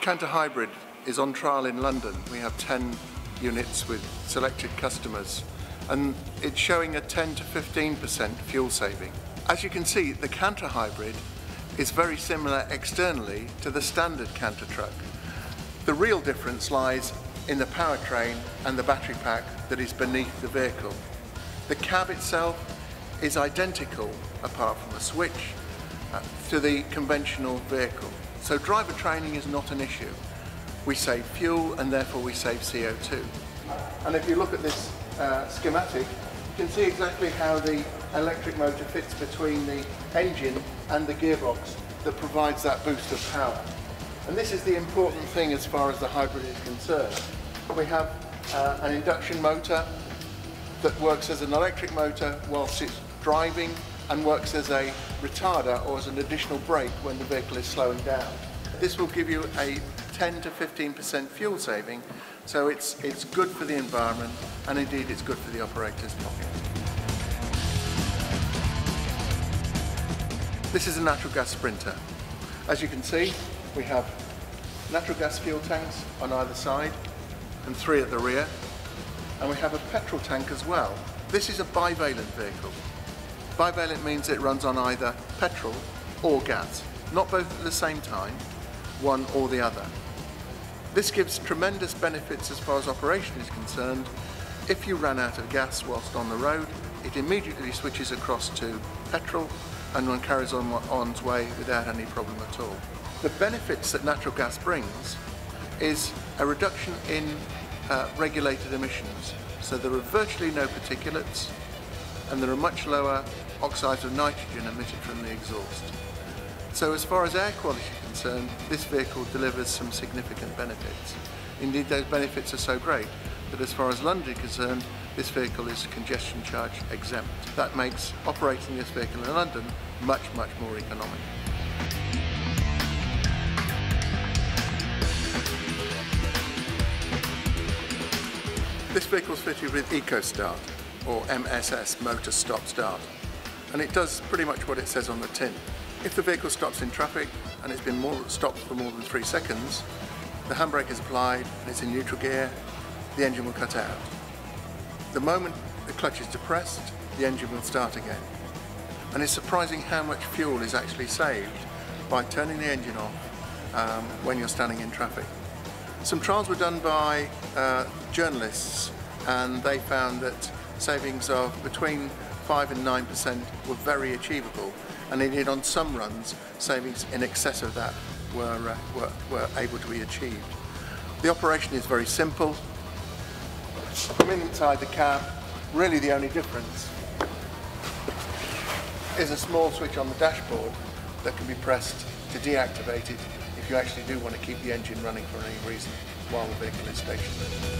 Canter Hybrid is on trial in London. We have 10 units with selected customers and it's showing a 10 to 15% fuel saving. As you can see, the Canter Hybrid is very similar externally to the standard Canter truck. The real difference lies in the powertrain and the battery pack that is beneath the vehicle. The cab itself is identical apart from a switch uh, to the conventional vehicle. So driver training is not an issue. We save fuel and therefore we save CO2. And if you look at this uh, schematic, you can see exactly how the electric motor fits between the engine and the gearbox that provides that boost of power. And this is the important thing as far as the hybrid is concerned. We have uh, an induction motor that works as an electric motor whilst it's driving and works as a retarder or as an additional brake when the vehicle is slowing down. This will give you a 10 to 15% fuel saving, so it's, it's good for the environment and indeed it's good for the operator's pocket. This is a natural gas sprinter. As you can see, we have natural gas fuel tanks on either side and three at the rear. And we have a petrol tank as well. This is a bivalent vehicle. Bivalent means it runs on either petrol or gas, not both at the same time, one or the other. This gives tremendous benefits as far as operation is concerned. If you run out of gas whilst on the road, it immediately switches across to petrol and one carries on on its way without any problem at all. The benefits that natural gas brings is a reduction in uh, regulated emissions. So there are virtually no particulates and there are much lower oxides of nitrogen emitted from the exhaust. So as far as air quality is concerned, this vehicle delivers some significant benefits. Indeed, those benefits are so great that as far as London is concerned, this vehicle is congestion charge exempt. That makes operating this vehicle in London much, much more economic. This vehicle is fitted with EcoStart, or MSS, Motor Stop Start, and it does pretty much what it says on the tin. If the vehicle stops in traffic and it's been more, stopped for more than three seconds, the handbrake is applied and it's in neutral gear, the engine will cut out. The moment the clutch is depressed, the engine will start again. And it's surprising how much fuel is actually saved by turning the engine off um, when you're standing in traffic. Some trials were done by uh, journalists and they found that savings of between 5 and 9% were very achievable and indeed on some runs savings in excess of that were, uh, were, were able to be achieved. The operation is very simple. From inside the cab, really the only difference is a small switch on the dashboard that can be pressed to deactivate it if you actually do want to keep the engine running for any reason while the vehicle is stationary.